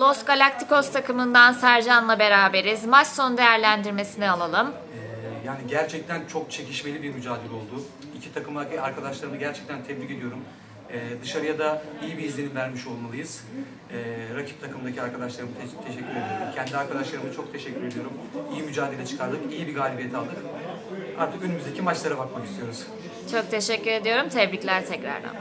Los Galacticos takımından Sercan'la beraberiz. Maç sonu değerlendirmesini alalım. Ee, Yani gerçekten çok çekişmeli bir mücadele oldu. İki takımdaki arkadaşlarımı gerçekten tebrik ediyorum. Ee, dışarıya da iyi bir izlenim vermiş olmalıyız. Ee, rakip takımdaki arkadaşlarıma te- teşekkür ediyorum. Kendi arkadaşlarıma çok teşekkür ediyorum. İyi mücadele çıkardık, iyi bir galibiyet aldık. Artık önümüzdeki maçlara bakmak istiyoruz. Çok teşekkür ediyorum. Tebrikler tekrardan.